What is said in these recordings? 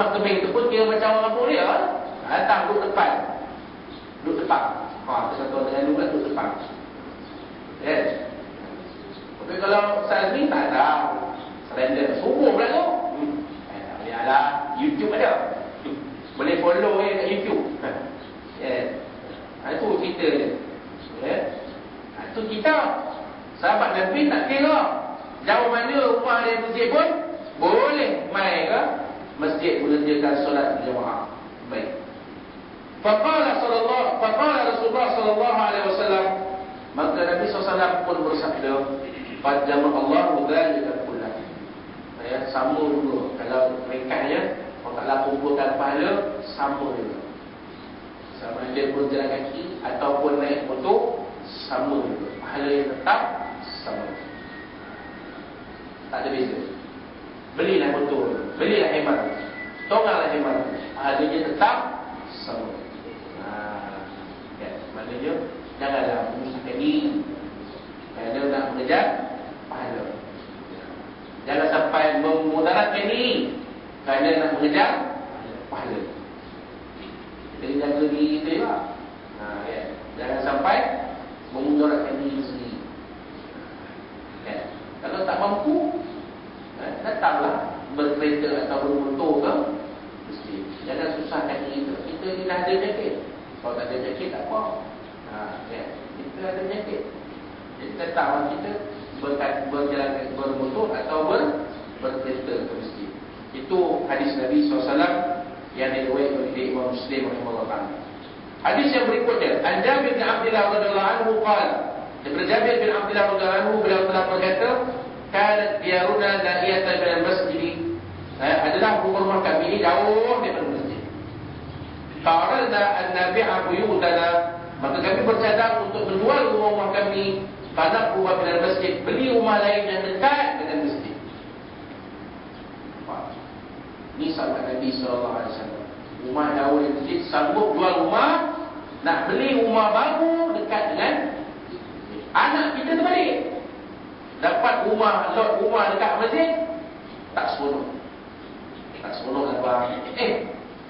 Mak keming tu pun kira macam orang pun dia. Datang duduk depan. Duduk depan. Ha, satu dengan duduk duduk depan. Yes. Tapi kalau saya ni tak ada. Surrender. Subuh pula tu. Hmm. Eh, tak lah. YouTube ada. Boleh follow eh kat YouTube. Yes. Ha, itu cerita dia. Yes. Ha, itu kita. Sahabat Nabi tak kira. Jauh mana rumah dia masjid pun. Boleh main ke. Masjid mengerjakan solat berjamaah. Baik. Faqala sallallahu faqala Rasulullah sallallahu alaihi wasallam maka Nabi SAW pun bersabda pada Allah dzalika kullah. Ya, sama dulu kalau mereka ya orang tak kumpulkan pahala sama juga. Sama dia pun jalan kaki ataupun naik motor sama juga. Pahala yang tetap sama. Tak ada beza. Belilah motor, belilah hemat. Tonganglah hemat. Pahalanya tetap sama. Maknanya Janganlah menyusahkan diri Kerana nak mengejar Pahala Jangan sampai memudaratkan diri Kerana nak mengejar Pahala Kita jaga diri kita juga ha, ya. Jangan sampai Memudaratkan diri sendiri ya. Kalau tak mampu Datanglah Berkereta atau bermotor ke? Mesti. Jangan susahkan diri kita. Kita ni dah ada jaket Kalau tak ada jaket tak apa. Ha, ya. Kita ada penyakit. Jadi tahu kita berkat, berjalan bermotor atau ber, berkereta ke masjid Itu hadis Nabi SAW yang diriwayatkan oleh Imam Muslim rahimahullah Hadis yang berikutnya An Jabir bin Abdullah radhiyallahu anhu qala Jabir bin Abdullah radhiyallahu anhu beliau telah berkata kanat diyaruna na'iyatan min al-masjid eh, adalah rumah kami ini jauh daripada masjid. Qaralna an-nabi'a buyutana. Maka kami bercadang untuk menjual rumah-rumah kami. Pada rumah dalam masjid. Beli rumah lain yang dekat dengan masjid. Ini sahabat Nabi SAW Rumah jauh di masjid Sanggup jual rumah Nak beli rumah baru dekat dengan Anak kita terbalik Dapat rumah, lot rumah dekat masjid Tak seronok Tak seronok lah bang Eh,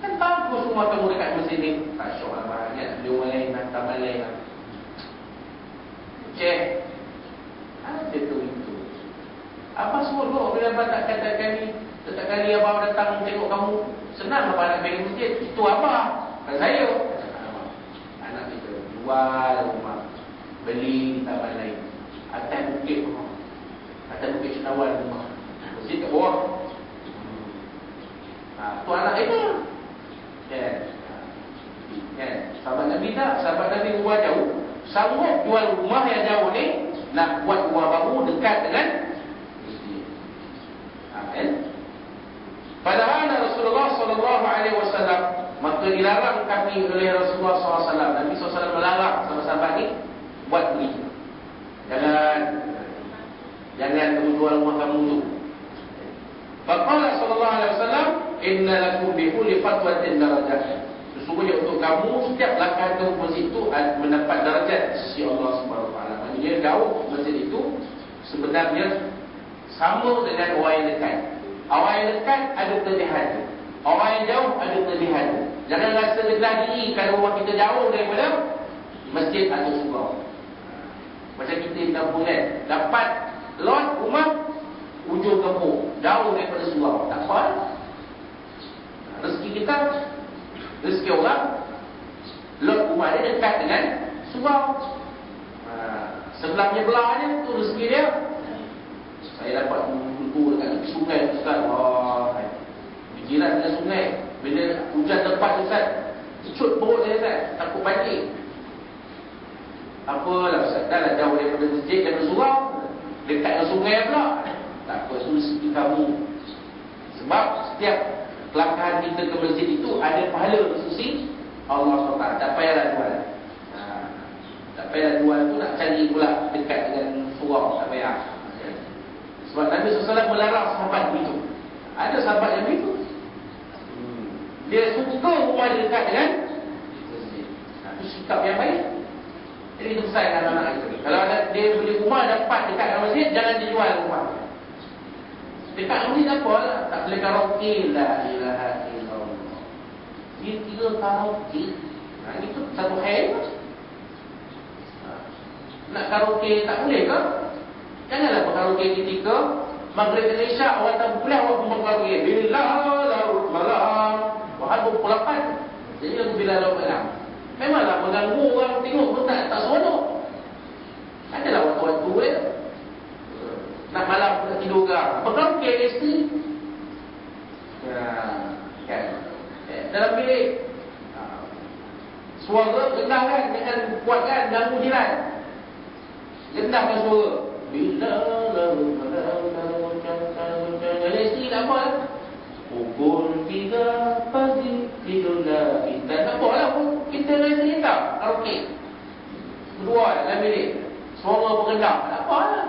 Kan bagus rumah kamu dekat masjid ni. Tak syok lah banyak. Dia orang lain nak tambah lain lah. Cek. Ada tu itu. Apa semua tu? Bila abang tak katakan ni. Setiap kali abang datang tengok kamu. Senang abang nak pergi masjid. Itu apa? Kan saya. Anak kita jual rumah. Beli tambah lain. Atas bukit rumah. Atas bukit cendawan rumah. Masjid kat bawah. Ha, tu anak itu Kan? Kan? Sahabat Nabi tak? Sahabat Nabi rumah jauh. Sanggup jual rumah yang jauh ni nak buat rumah baru dekat dengan masjid. Ha, kan? Padahal Rasulullah sallallahu alaihi wasallam maka dilarang kami oleh Rasulullah SAW Nabi SAW melarang sama sahabat ni buat begitu. Jangan jangan kamu jual rumah kamu tu. Faqala sallallahu alaihi wasallam inna lakum bi fatwatin darajat. Sesungguhnya untuk kamu setiap langkah kamu masjid itu mendapat darjat sisi Allah Subhanahu wa taala. Maksudnya jauh masjid itu sebenarnya sama dengan orang yang dekat. Orang yang dekat ada kelebihan. Orang yang jauh ada kelebihan. Jangan rasa rendah diri kalau rumah kita jauh daripada masjid atau surau. Macam kita di kampung kan, dapat lot rumah ujung kampung, jauh daripada surau. Tak apa rezeki kita rezeki orang lot rumah dia dekat dengan surau sebelahnya belahnya tu rezeki dia. Saya dapat kumpul dekat sungai Ustaz. Wah jiran dengan sungai. Bila hujan lepas Ustaz cut perut saya Ustaz. Takut banjir apalah Ustaz. Dah lah jauh daripada masjid daripada surau dekat dengan sungai pula. Tak apa itu rezeki kamu. Sebab setiap kelangkahan kita ke masjid itu ada pahala khususi Allah SWT. Tak payahlah jual ha. tak payahlah jual tu nak cari pula dekat dengan surau tak payah. Sebab Nabi SAW melarang sahabat begitu. Ada sahabat yang begitu. Dia suka rumah dekat dengan itu sikap yang baik jadi itu pesan anak-anak kita kalau ada, dia beli rumah dapat dekat dengan masjid jangan dijual rumah Dekat ni tak apa lah. Tak boleh karaoke. La ilaha illallah. karaoke. Ha, itu satu hal. Ha, nak karaoke tak boleh ke? Janganlah berkaraoke ketika Maghrib Malaysia awal tak boleh awak pun berkaraoke. Bila larut malam. Wahal pukul 8. Jadi lagu bila larut malam. Memanglah mengganggu orang tengok pun tak, tak seronok. Adalah waktu-waktu eh. Nak malam nak tidur ke? Berkaraoke isteri. Ya, kan? Eh, dalam bilik ha, Suara rendah kan Jangan kuat kan Ganggu jiran Rendahkan suara Bila lalu Jadi isteri nak apa lah Pukul tiga pagi Tidurlah kita Tak apa lah Kita dengan isteri tak Okey Kedua dalam bilik Suara berendah Tak apa lah.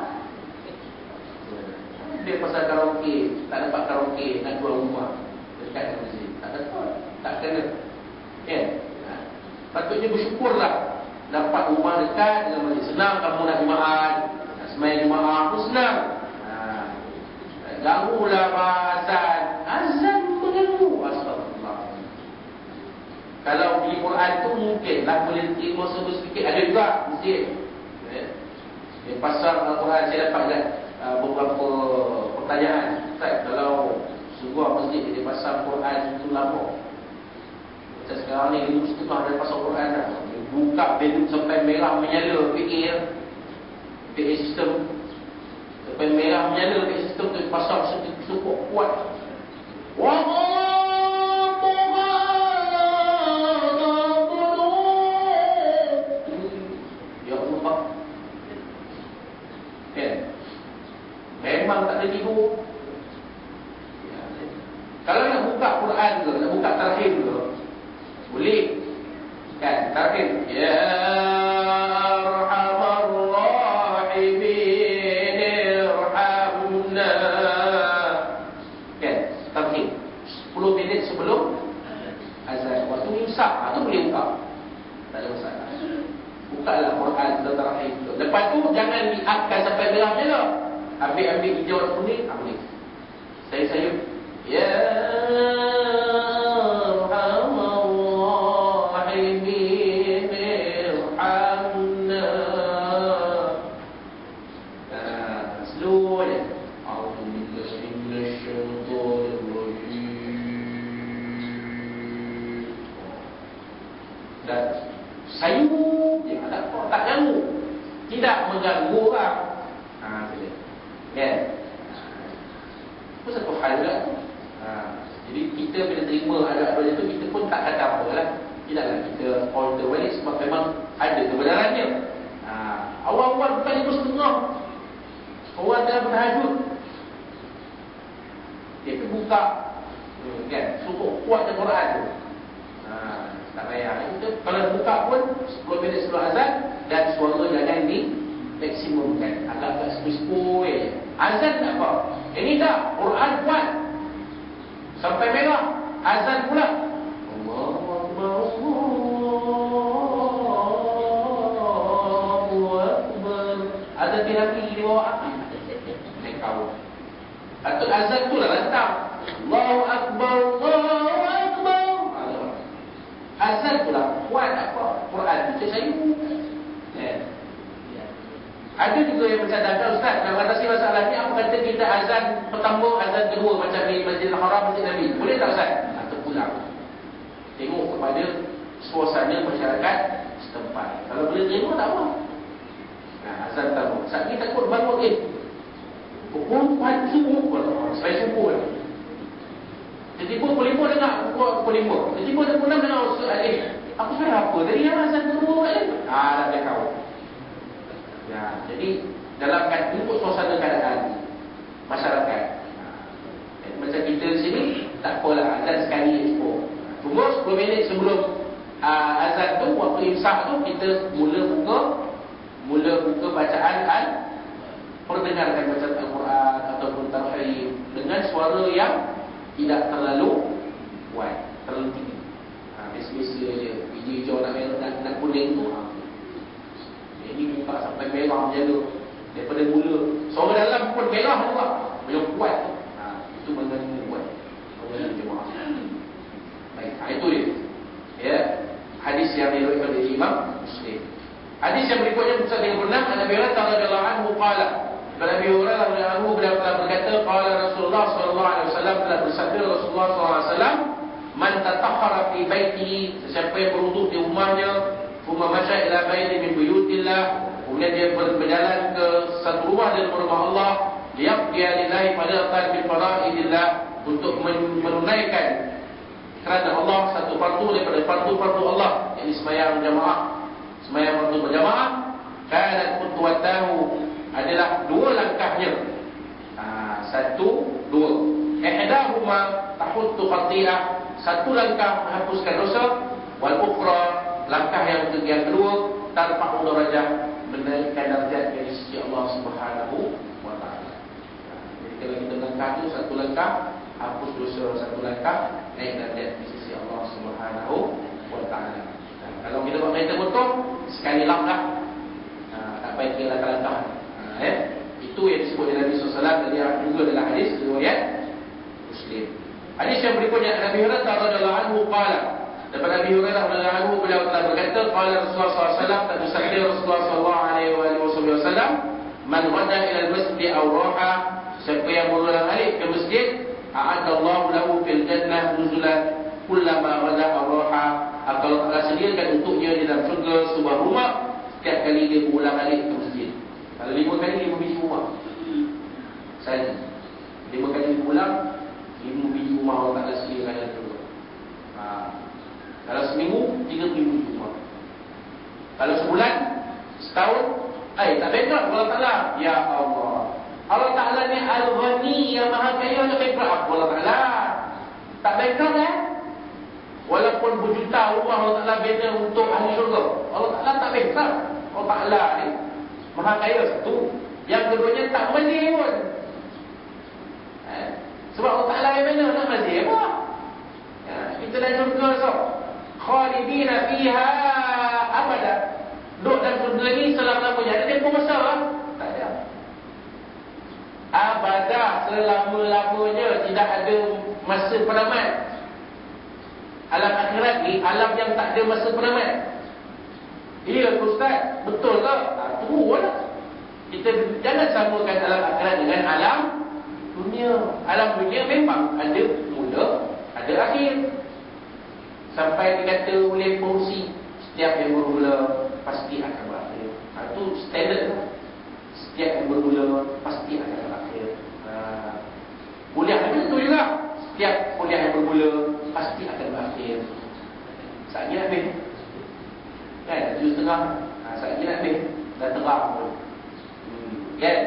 Dia pasal karaoke tak dapat karaoke nak jual rumah. Dekat dengan masjid tak dapat tak kena. Kan? Ha. patutnya bersyukurlah dapat rumah dekat dengan masjid senang kamu nak jumaat nak semayang jumaat pun senang. Ha. ganggulah azan. Azan mengganggu astagfirullah kalau di Quran tu mungkin lah boleh terima sebut sedikit ada juga masjid eh. Di pasar Al-Quran saya dapat kan uh, beberapa pertanyaan. Ustaz kalau sebuah masjid di pasar Quran itu lama? Macam sekarang ni ilmu setengah dari pasar Quran dah. Buka pintu sampai merah menyala fikir fikir sistem. Sampai merah menyala fikir sistem tu pasar cukup kuat. Wah ada tidur. Kalau nak buka Quran ke, nak buka terakhir ke, boleh. Kan, terakhir. Ya. Kan, terakhir. 10 minit sebelum azan. Waktu imsak, itu boleh buka. Tak ada masalah. Buka lah Quran terakhir. Lepas tu, jangan diakkan sampai belah je lah ambil-ambil hijau dan kuning, tak boleh. Saya sayur. Ya Sayur, ya, tak, tak ganggu. Tidak mengganggu orang. Kan? Itu satu hal juga. Ha. Jadi kita bila terima ada itu kita pun tak kata apa lah. Tidaklah kita alter balik sebab memang ada kebenarannya. Ha. Awal-awal bukan lima setengah. Orang dalam bertahajud. Dia pun buka. Hmm, kan? Cukup kuat dengan Quran tu. Ha. Tak payah. Kita, kalau buka pun 10 minit sebelum azan dan suara jangan di maksimumkan. Agak-agak sepuluh-sepuluh Azan tak apa. Ini tak. Quran kuat. Sampai merah. Azan pula. Akbar. Ada terapi di bawah api. Atau azan tu Ada juga yang bercadangkan Ustaz Nak mengatasi masalah ni Apa kata kita azan pertama Azan kedua Macam di Masjid Al-Haram Masjid Nabi. Boleh tak Ustaz? Atau pulang. Tengok kepada Suasana masyarakat Setempat. Kalau boleh terima tak apa. Nah, azan pertama Saat ni takut bangun eh Pukul pagi subuh Sampai subuh lah Tiba-tiba pukul lima dengar Pukul lima. Tiba-tiba pukul enam dengar Ustaz eh Aku sudah apa? Tadi yang azan kedua kan? Ah, dah kau Ya, jadi dalam kan suasana keadaan masyarakat. Ha, macam kita di sini tak apalah azan sekali cukup. Tunggu 10 minit sebelum uh, azan tu waktu imsak tu kita mula buka mula buka bacaan al perdengarkan bacaan al-Quran ataupun tarhim dengan suara yang tidak terlalu kuat, terlalu tinggi. Ha, biasa-biasa je. Hijau-hijau nak merah nak, nak kuning tu. Ha. Buka sampai merah macam tu. Daripada mula Suara dalam pun merah juga Yang kuat. Ha, Itu mengganggu kuat Mengganggu jemaah Baik, ha, itu dia. Hadis yang diriwayatkan oleh Imam Muslim. Hadis yang berikutnya pusat dengan benar Nabi Hurairah radhiyallahu anhu qala Nabi Hurairah radhiyallahu anhu beliau telah berkata qala Rasulullah sallallahu alaihi wasallam telah bersabda Rasulullah sallallahu alaihi wasallam man tatahhara fi baitihi siapa yang berwuduk di rumahnya thumma masya ila baiti min buyutillah kemudian dia berjalan ke satu rumah dari rumah Allah. Liyaqdiya lillahi fardatan min faraidillah. Untuk menunaikan kerana Allah satu fardu daripada fardu-fardu Allah yang sembahyang jamaah. Sembahyang fardu berjamaah. Kanat khutwatahu adalah dua langkahnya. Ha, satu dua. Ihdahuma tahuttu khati'ah satu langkah menghapuskan dosa. Wal ukhra langkah yang kedua tanpa darajah menaikkan darjat dari sisi Allah Subhanahu wa taala. Jadi kalau kita langkah itu satu langkah hapus dosa satu langkah naik darjat di sisi Allah Subhanahu wa taala. Kalau kita buat kereta motor sekali langkah ha, tak baik kita langkah-langkah. Ha, eh? Itu yang disebut oleh Nabi SAW tadi juga dalam hadis riwayat Muslim. Hadis yang berikutnya Nabi Hurairah radhiyallahu anhu qala daripada Nabi Hurairah radhiyallahu anhu beliau telah berkata qala Rasulullah SAW tak bersabda Rasulullah sallallahu alaihi wasallam man wada ila al-masjid aw raha siapa yang berulang alik ke masjid a'adallahu lahu fil jannah nuzulan kullama wada aw raha. Kalau Allah sediakan untuknya di dalam syurga sebuah rumah setiap kali dia berulang alik ke masjid. Kalau lima kali lima biji rumah. Saya lima kali berulang lima biji rumah Allah Ta'ala sediakan dalam syurga ha. kalau seminggu tiga puluh biji rumah kalau sebulan setahun eh tak bankrupt Allah Ta'ala ya Allah Allah Ta'ala ni Al-Ghani yang maha kaya tak bankrupt Allah Ta'ala tak bankrupt eh? Walaupun berjuta rumah Allah Ta'ala bina untuk ahli syurga. Allah Ta'ala tak bankrupt Allah Ta'ala ni Maha kaya satu. Yang keduanya tak mazir pun eh? Sebab Allah Ta'ala yang mana nak mazir apa? Ya, kita dah syurga so Khalidina fiha abada Duduk dalam syurga ni selama-lamanya Ada tempoh masa lah Tak ada. Abada selama-lamanya Tidak ada masa penamat Alam akhirat ni Alam yang tak ada masa penamat Ya Ustaz Betul ke? Tak true lah. Kita jangan samakan alam akhirat dengan alam dunia. Alam dunia memang ada mula Ada akhir. Sampai dikata oleh fungsi Setiap yang bermula Pasti akan berakhir. Itu ha, standard lah. Setiap yang bermula Pasti akan berakhir. Ha. Ni betul juga Setiap kuliah yang bermula Pasti akan berakhir Saat ni habis Kan, tujuh setengah ha, Saat ni habis Dah terang pun hmm. Kan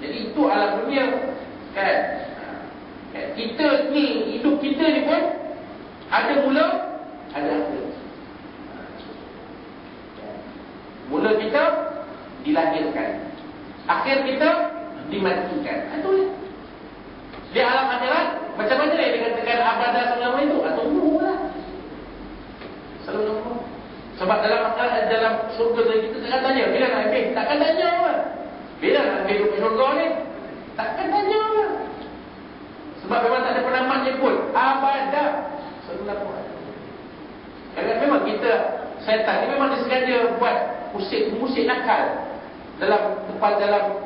Jadi itu alam dunia Kan, ha. kan? Kita ni, hidup kita ni pun Ada mula Ada akhir Mula kita dilahirkan. Akhir kita dimatikan. Itu. Di alam akhirat, abadah selama itu? Atau umur lah. Selama Sebab dalam akhirat, dalam surga tadi kita takkan tanya. Bila nak habis? Takkan tanya apa? Bila nak habis rumah surga ni? Takkan tanya apa? Sebab memang tak ada penamatnya pun. Abadah. Selama Kadang memang kita Syaitan ni memang dia sengaja buat musik nakal dalam tempat dalam